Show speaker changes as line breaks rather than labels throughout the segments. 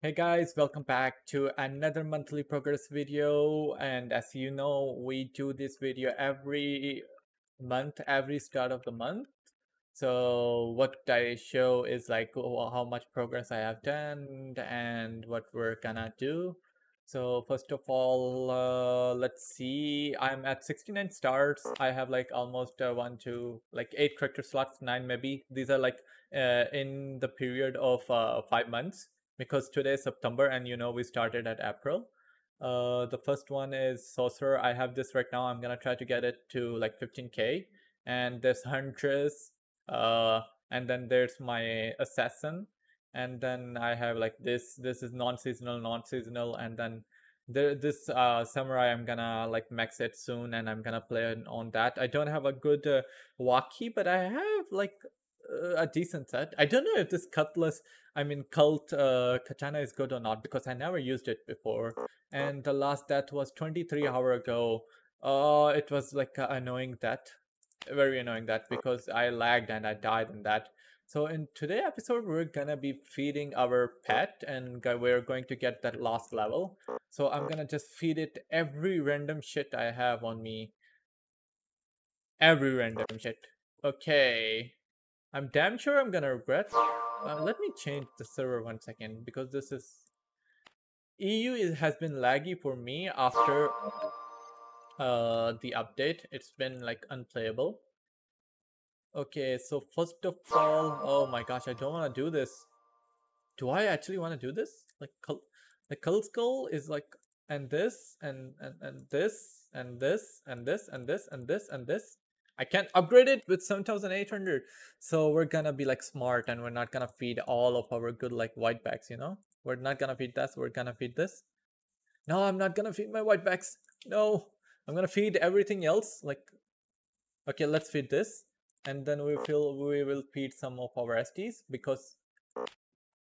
Hey guys, welcome back to another monthly progress video and as you know we do this video every month, every start of the month. So what I show is like how much progress I have done and what we're gonna do. So first of all, uh, let's see, I'm at 69 stars. I have like almost uh, one, two, like eight character slots, nine maybe. These are like uh, in the period of uh, five months because today is September and you know we started at April. Uh, the first one is Sorcerer. I have this right now. I'm gonna try to get it to like 15k. And there's Huntress. Uh, and then there's my Assassin. And then I have like this. This is non-seasonal, non-seasonal, and then there this uh samurai i'm gonna like max it soon and i'm gonna play on that i don't have a good uh, waki but i have like a decent set. I don't know if this cutlass, I mean cult uh, katana is good or not because I never used it before. And the last death was 23 hour ago. Uh, it was like annoying that, very annoying that because I lagged and I died in that. So in today's episode, we're gonna be feeding our pet and we're going to get that last level. So I'm gonna just feed it every random shit I have on me. Every random shit. Okay. I'm damn sure I'm gonna regret. Uh, let me change the server one second because this is EU is, has been laggy for me after uh, the update. It's been like unplayable. Okay, so first of all, oh my gosh, I don't want to do this. Do I actually want to do this? Like, the Cull Skull is like, and this, and, and, and this, and this, and this, and this, and this, and this. I can't upgrade it with 7800. So we're gonna be like smart and we're not gonna feed all of our good like white bags, you know? We're not gonna feed this, we're gonna feed this. No, I'm not gonna feed my white bags. No, I'm gonna feed everything else. Like, okay, let's feed this. And then we feel we will feed some of our STs because,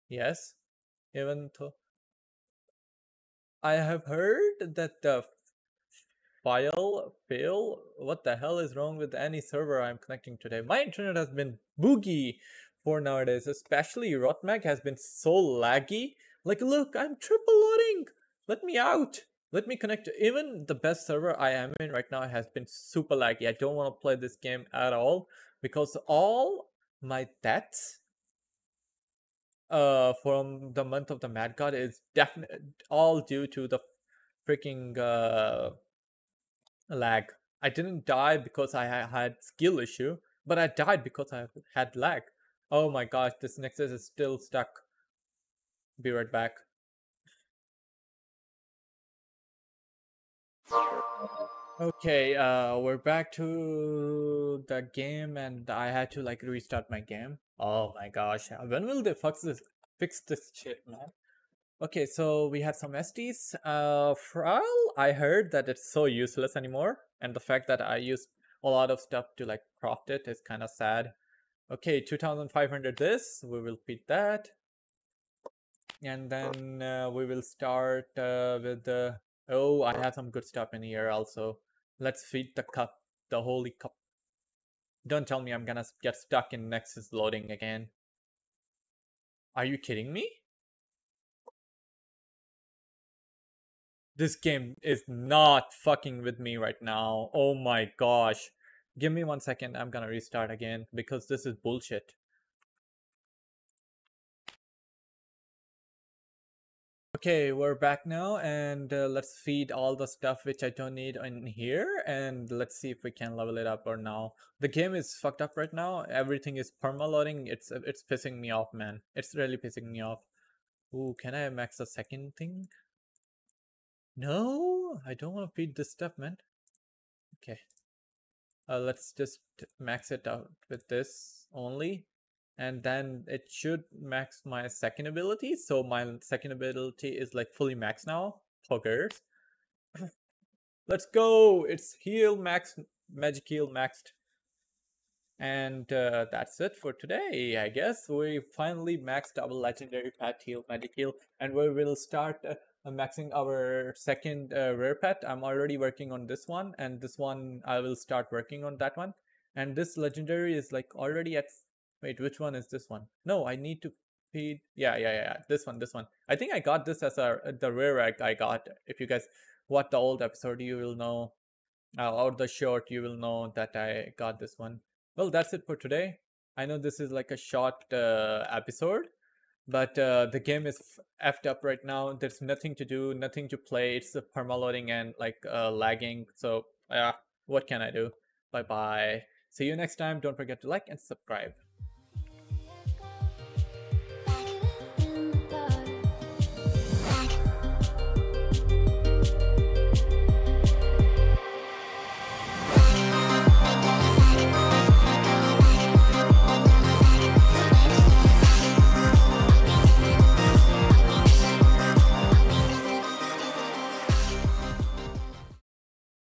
yes, even though I have heard that the file fail? What the hell is wrong with any server i'm connecting today? My internet has been boogie for nowadays especially rotmag has been so laggy. Like look i'm triple loading. Let me out. Let me connect to even the best server i am in right now has been super laggy. I don't want to play this game at all because all my deaths uh from the month of the mad god is definitely all due to the freaking uh lag. I didn't die because I had skill issue, but I died because I had lag. Oh my gosh, this Nexus is still stuck. Be right back. Okay, uh, we're back to the game and I had to like restart my game. Oh my gosh, when will they fix this, fix this shit, man? Okay, so we had some SDs. Uh, Fral, I heard that it's so useless anymore. And the fact that I used a lot of stuff to like craft it is kind of sad. Okay, 2500 this, we will beat that. And then uh, we will start uh, with the... Oh, I have some good stuff in here also. Let's feed the cup, the holy cup. Don't tell me I'm gonna get stuck in Nexus loading again. Are you kidding me? This game is not fucking with me right now. Oh my gosh. Give me one second. I'm gonna restart again because this is bullshit. Okay, we're back now and uh, let's feed all the stuff which I don't need in here and let's see if we can level it up or now. The game is fucked up right now. Everything is perma-loading. It's it's pissing me off, man. It's really pissing me off. Ooh, can I max the second thing? No, I don't want to feed this stuff, man. Okay. Uh, let's just max it out with this only. And then it should max my second ability. So my second ability is like fully max now. Poggers. Let's go! It's heal max, magic heal maxed. And uh, that's it for today, I guess. We finally maxed our legendary pet heal, magic heal, and we will start uh, maxing our second uh, rare pet. I'm already working on this one and this one I will start working on that one. And this legendary is like already at, wait, which one is this one? No, I need to speed. Yeah, yeah, yeah. This one, this one. I think I got this as a the rare egg I got. If you guys watch the old episode, you will know, uh, or the short, you will know that I got this one. Well, that's it for today. I know this is like a short uh, episode, but uh, the game is effed up right now. There's nothing to do, nothing to play. It's perma-loading and like uh, lagging. So yeah, what can I do? Bye bye. See you next time. Don't forget to like and subscribe.